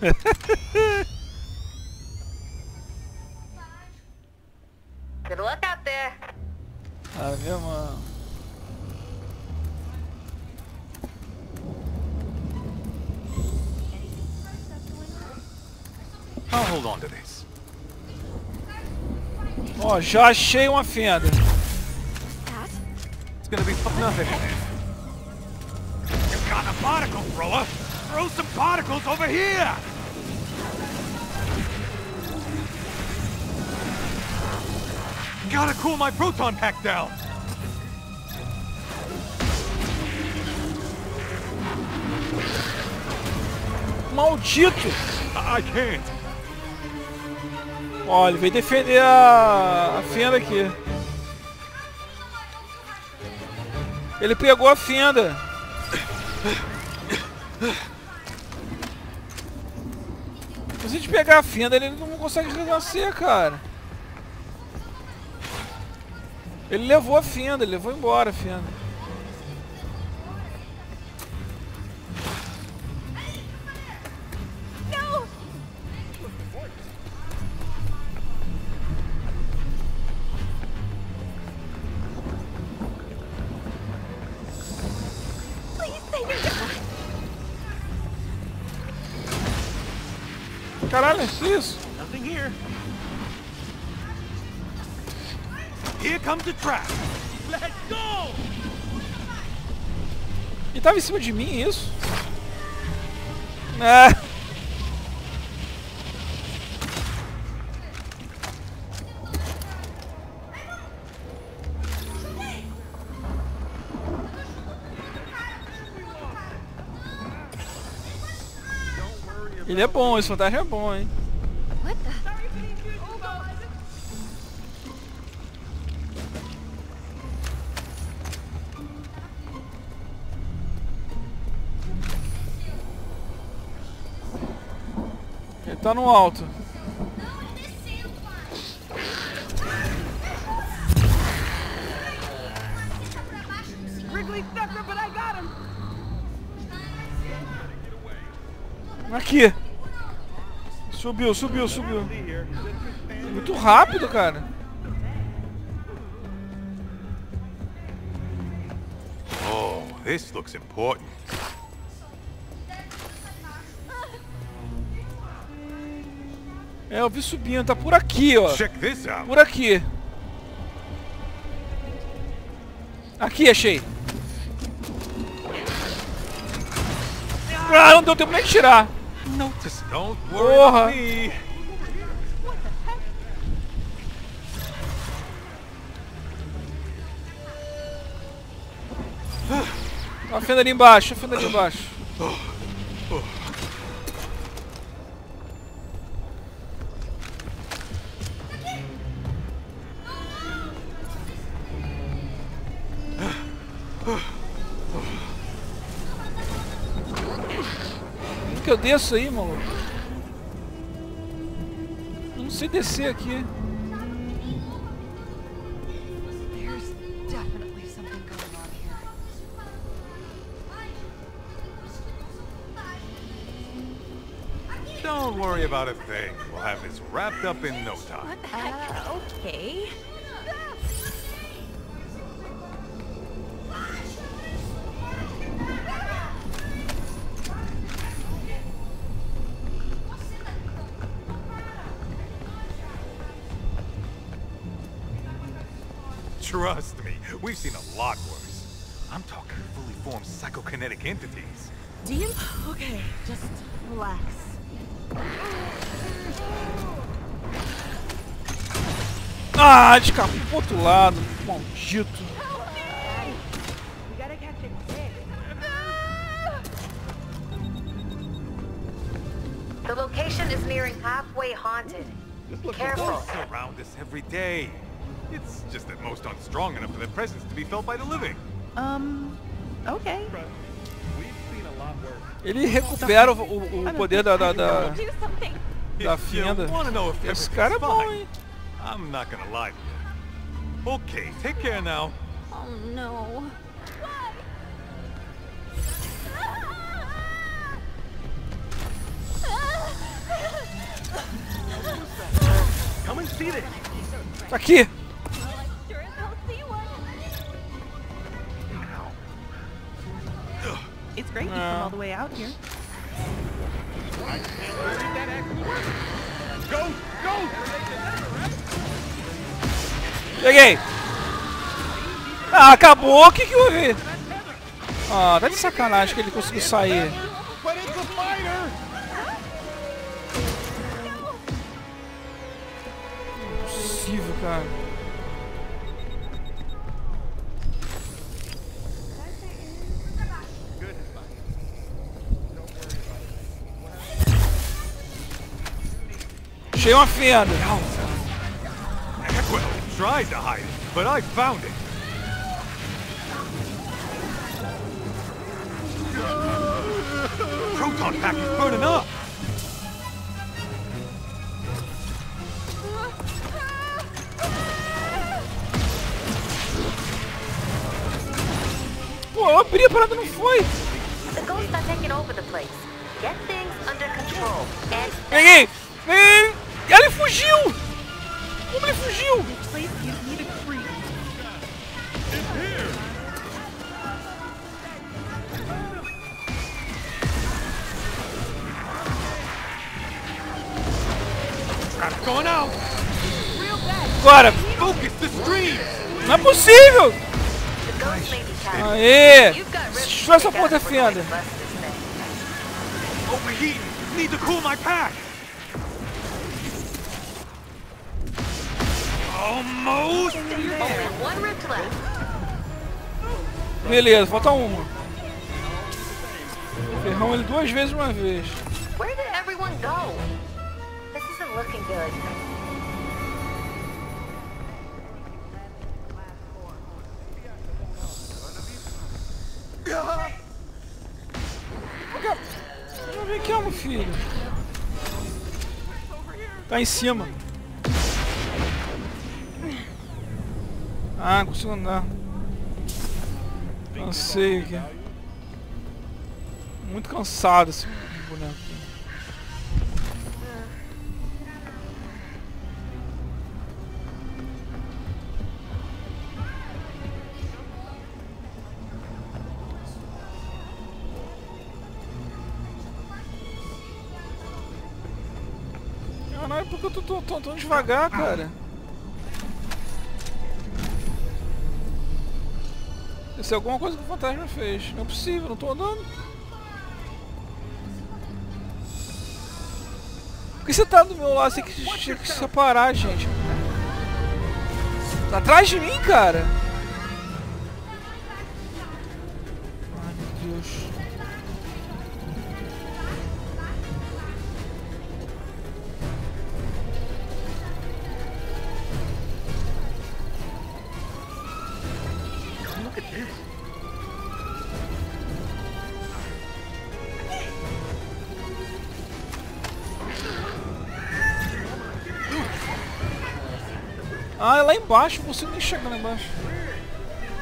Good luck out there. Ah, meu mano. I'll hold on to this. Ó, já achei uma fenda. It's gonna be nothing in there. You've got a particle thrower. Throw some particles over here. Gotta cool my proton pack down. Maldito! I can't. Ó, ele veio defender a, a fenda aqui. Ele pegou a fenda. Se a gente pegar a fenda, ele não consegue renascer, cara. Ele levou a fenda, ele levou embora a fenda. Caralho, é isso? Nothing here. Here comes the trap. Let's go. E tava em cima de mim isso? É. Ele é bom, esse fantasma é bom, hein? Ele tá no alto. Aqui. Subiu, subiu, subiu. Muito rápido, cara. Oh, this looks important. É, eu vi subindo, tá por aqui, ó. Check this out. Por aqui. Aqui, achei. Ah, não deu tempo nem de tirar. Porra. A fenda ali embaixo, a fenda ali embaixo. Como que eu desço aí, maluco? Eu Não sei descer aqui. There's definitely something here. Don't worry about a thing. We'll have this wrapped up in no time. What the heck? Uh, okay. Trust me, we've seen a lot worse. I'm talking fully formed psychokinetic entities. Do? Okay, just relax. Ah, escapou pro outro lado, maldito. We gotta catch it quick. The location is nearing halfway haunted. Be careful. Ghosts around us every day. It's just that most aren't strong enough for their presence to be felt by the living. Um, okay. Ele recupera o, o, poder da, da, da, da fenda. Esse cara é bom, hein? I'm not gonna lie to you. Okay, take care now. Oh no. Tá aqui! Peguei. Ah, acabou. O que que houve? Ah, tá de sacanagem que ele conseguiu sair. Impossível, cara. Achei uma fenda. Tried to hide it, but I found it. Proton pack is burning up. Pô, eu abri a parada não foi. The ghosts are taking over the place. Get things under control. And. E ele fugiu. Fugiu? Creep. Trap's going out! Agora. Focus the stream! Não é possível. Aê. Destrói essa porra da fenda. Overheating! Need to cool my pack! Almost! Beleza, falta uma. Ferramos ele duas vezes uma vez. Where did everyone go? This isn't looking good. Aqui, ó, meu filho. Tá em cima. Ah, consigo andar. Cansei aqui. Muito cansado esse boneco. Caralho, por que eu tô tão devagar, cara? Isso é alguma coisa que o fantasma fez. Não é possível, não tô andando. Por que você tá do meu lado? Você tinha que se separar, gente. Tá atrás de mim, cara. Ai, meu Deus. Ah, é lá embaixo, não consigo nem chegar lá embaixo.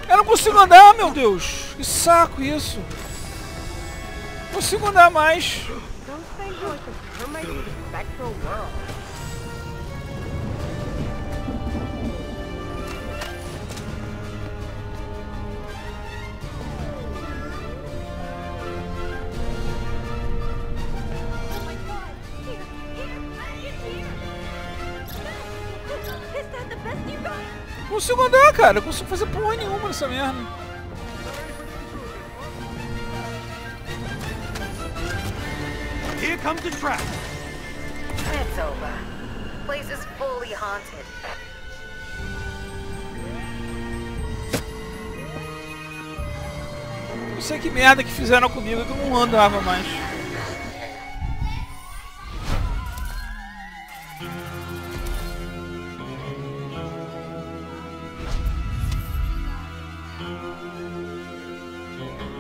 Eu não consigo andar, meu Deus! Que saco isso! Não consigo andar mais! Don't consigo andar, cara! Não consigo fazer porra nenhuma nessa merda. Here comes the trap! It's over. Place is fully haunted. Não sei que merda que fizeram comigo que eu não andava mais. Música